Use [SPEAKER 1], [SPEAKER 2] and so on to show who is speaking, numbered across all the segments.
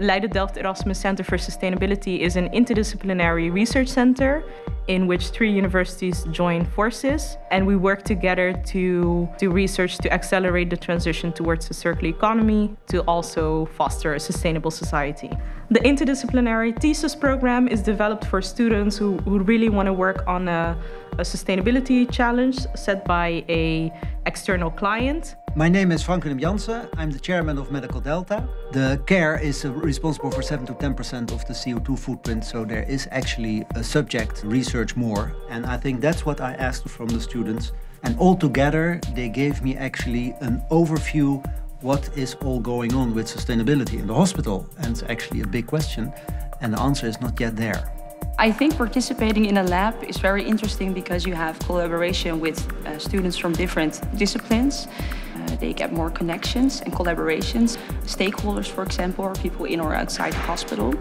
[SPEAKER 1] Leiden Delft Erasmus Center for Sustainability is an interdisciplinary research center in which three universities join forces and we work together to do research to accelerate the transition towards a circular economy to also foster a sustainable society. The interdisciplinary thesis program is developed for students who, who really want to work on a, a sustainability challenge set by a external client.
[SPEAKER 2] My name is Frank Willem Jansen. I'm the chairman of Medical Delta. The care is uh, responsible for 7 to 10% of the CO2 footprint, so there is actually a subject research more. And I think that's what I asked from the students. And all together, they gave me actually an overview what is all going on with sustainability in the hospital. And it's actually a big question, and the answer is not yet there.
[SPEAKER 3] I think participating in a lab is very interesting because you have collaboration with uh, students from different disciplines. They get more connections and collaborations. Stakeholders, for example, or people in or outside the hospital.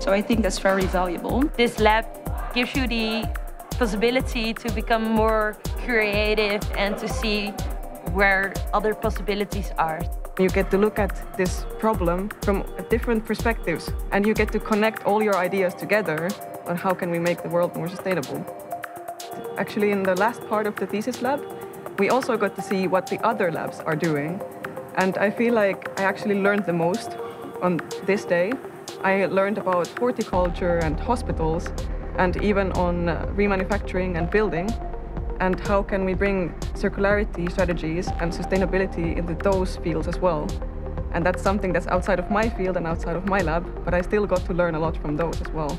[SPEAKER 3] So I think that's very valuable.
[SPEAKER 4] This lab gives you the possibility to become more creative and to see where other possibilities are.
[SPEAKER 5] You get to look at this problem from different perspectives and you get to connect all your ideas together on how can we make the world more sustainable. Actually, in the last part of the thesis lab, we also got to see what the other labs are doing. And I feel like I actually learned the most on this day. I learned about horticulture and hospitals and even on uh, remanufacturing and building and how can we bring circularity strategies and sustainability into those fields as well. And that's something that's outside of my field and outside of my lab, but I still got to learn a lot from those as well.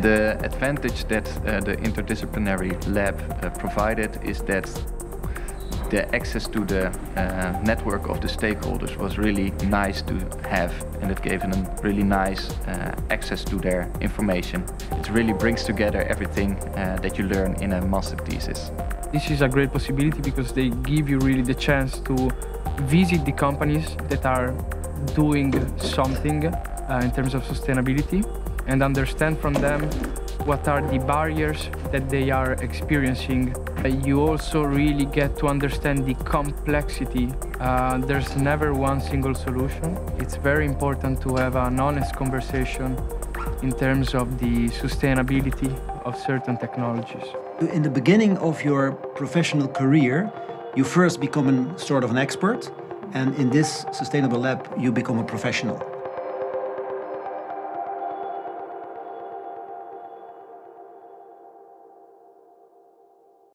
[SPEAKER 6] The advantage that uh, the interdisciplinary lab uh, provided is that the access to the uh, network of the stakeholders was really nice to have and it gave them really nice uh, access to their information. It really brings together everything uh, that you learn in a master thesis.
[SPEAKER 7] This is a great possibility because they give you really the chance to visit the companies that are doing something uh, in terms of sustainability and understand from them what are the barriers that they are experiencing. You also really get to understand the complexity. Uh, there's never one single solution. It's very important to have an honest conversation in terms of the sustainability of certain technologies.
[SPEAKER 2] In the beginning of your professional career, you first become a sort of an expert, and in this sustainable lab, you become a professional.